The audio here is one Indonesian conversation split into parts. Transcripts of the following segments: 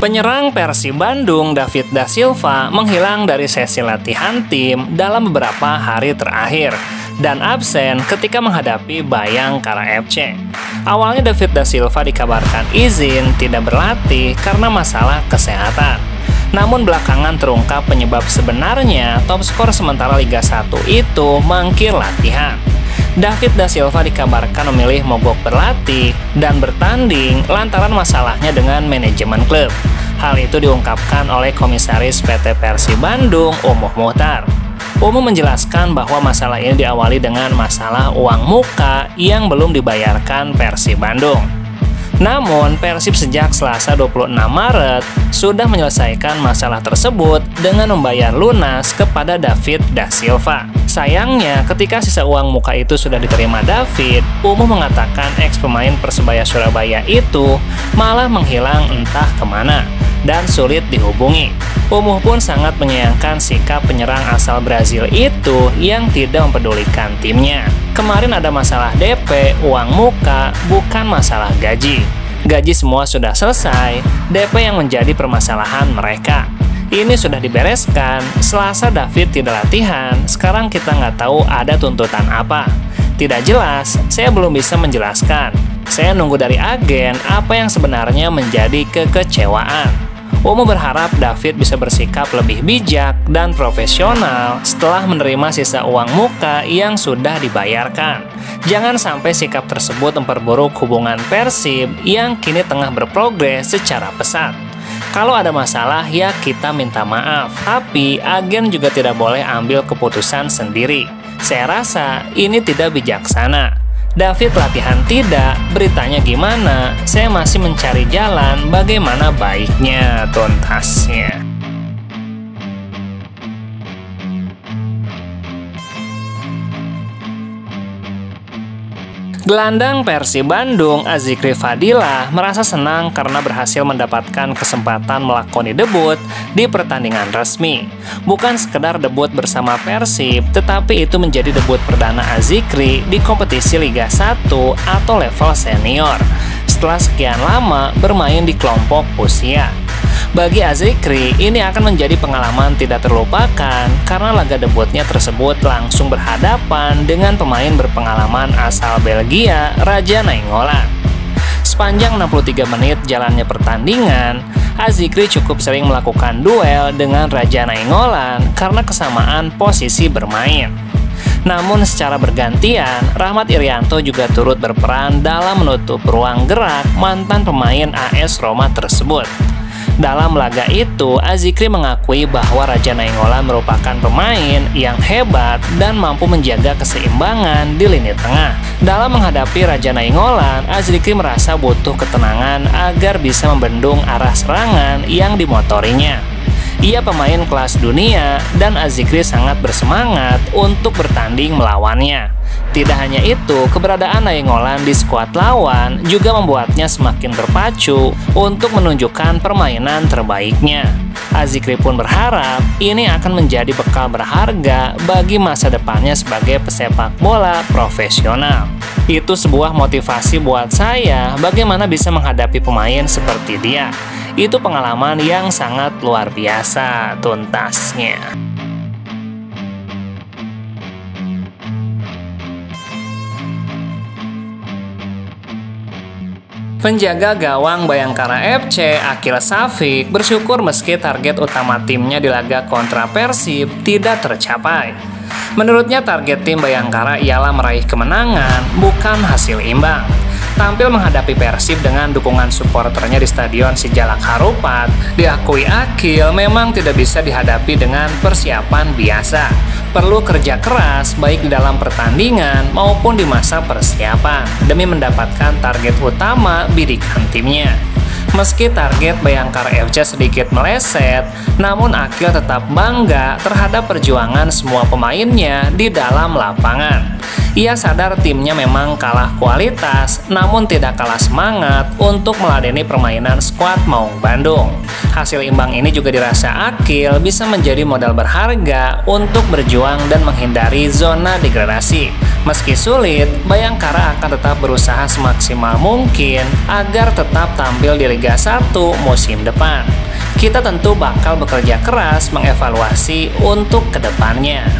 Penyerang Persib Bandung David Da Silva menghilang dari sesi latihan tim dalam beberapa hari terakhir dan absen ketika menghadapi Bayangkara FC. Awalnya David Da Silva dikabarkan izin tidak berlatih karena masalah kesehatan. Namun belakangan terungkap penyebab sebenarnya top skor sementara Liga 1 itu mangkir latihan. David Da Silva dikabarkan memilih mogok berlatih dan bertanding lantaran masalahnya dengan manajemen klub. Hal itu diungkapkan oleh Komisaris PT Persib Bandung, Umuh Muhtar. Umuh menjelaskan bahwa masalah ini diawali dengan masalah uang muka yang belum dibayarkan Persib Bandung. Namun, Persib sejak Selasa 26 Maret sudah menyelesaikan masalah tersebut dengan membayar lunas kepada David Da Silva. Sayangnya, ketika sisa uang muka itu sudah diterima David, Umuh mengatakan ex pemain Persebaya Surabaya itu malah menghilang entah ke mana dan sulit dihubungi. Umuh pun sangat menyayangkan sikap penyerang asal Brazil itu yang tidak mempedulikan timnya. Kemarin ada masalah DP, uang muka, bukan masalah gaji. Gaji semua sudah selesai, DP yang menjadi permasalahan mereka. Ini sudah dibereskan, selasa David tidak latihan, sekarang kita nggak tahu ada tuntutan apa. Tidak jelas, saya belum bisa menjelaskan. Saya nunggu dari agen apa yang sebenarnya menjadi kekecewaan. Umu berharap David bisa bersikap lebih bijak dan profesional setelah menerima sisa uang muka yang sudah dibayarkan. Jangan sampai sikap tersebut memperburuk hubungan Persib yang kini tengah berprogres secara pesat. Kalau ada masalah ya kita minta maaf, tapi agen juga tidak boleh ambil keputusan sendiri. Saya rasa ini tidak bijaksana. David latihan tidak, beritanya gimana? Saya masih mencari jalan bagaimana baiknya tuntasnya. Gelandang Persib Bandung, Azikri Fadila, merasa senang karena berhasil mendapatkan kesempatan melakoni debut di pertandingan resmi. Bukan sekedar debut bersama Persib, tetapi itu menjadi debut perdana Azikri di kompetisi Liga 1 atau level senior. Setelah sekian lama bermain di kelompok usia. Bagi Azikri, ini akan menjadi pengalaman tidak terlupakan karena laga debutnya tersebut langsung berhadapan dengan pemain berpengalaman asal Belgia, Raja Nainggolan. Sepanjang 63 menit jalannya pertandingan, Azikri cukup sering melakukan duel dengan Raja Nainggolan karena kesamaan posisi bermain. Namun secara bergantian, Rahmat Irianto juga turut berperan dalam menutup ruang gerak mantan pemain AS Roma tersebut. Dalam laga itu, Azikri mengakui bahwa Raja Nainggolan merupakan pemain yang hebat dan mampu menjaga keseimbangan di lini tengah. Dalam menghadapi Raja Nainggolan, Azikri merasa butuh ketenangan agar bisa membendung arah serangan yang dimotorinya. Ia pemain kelas dunia dan Azikri sangat bersemangat untuk bertanding melawannya. Tidak hanya itu, keberadaan Nainggolan di skuad lawan juga membuatnya semakin terpacu untuk menunjukkan permainan terbaiknya. Azikri pun berharap ini akan menjadi bekal berharga bagi masa depannya sebagai pesepak bola profesional. Itu sebuah motivasi buat saya bagaimana bisa menghadapi pemain seperti dia. Itu pengalaman yang sangat luar biasa tuntasnya. Penjaga gawang Bayangkara FC, Akil Safik, bersyukur meski target utama timnya di laga kontra Persib tidak tercapai. Menurutnya target tim Bayangkara ialah meraih kemenangan, bukan hasil imbang. Tampil menghadapi Persib dengan dukungan supporternya di Stadion Sijalak Harupat, diakui Akil memang tidak bisa dihadapi dengan persiapan biasa perlu kerja keras baik di dalam pertandingan maupun di masa persiapan demi mendapatkan target utama bidikan timnya. Meski target Bayangkara FC sedikit meleset, namun Akil tetap bangga terhadap perjuangan semua pemainnya di dalam lapangan. Ia sadar timnya memang kalah kualitas, namun tidak kalah semangat untuk meladeni permainan skuad Maung Bandung. Hasil imbang ini juga dirasa Akil bisa menjadi modal berharga untuk berjuang dan menghindari zona degradasi. Meski sulit, Bayangkara akan tetap berusaha semaksimal mungkin agar tetap tampil di Liga 1 musim depan. Kita tentu bakal bekerja keras mengevaluasi untuk ke depannya.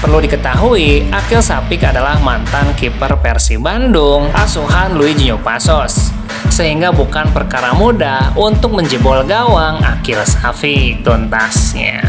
Perlu diketahui, Akil Sapik adalah mantan kiper Persib Bandung, asuhan Luigi Pasos. Sehingga bukan perkara mudah untuk menjebol gawang Akil Sapik tuntasnya.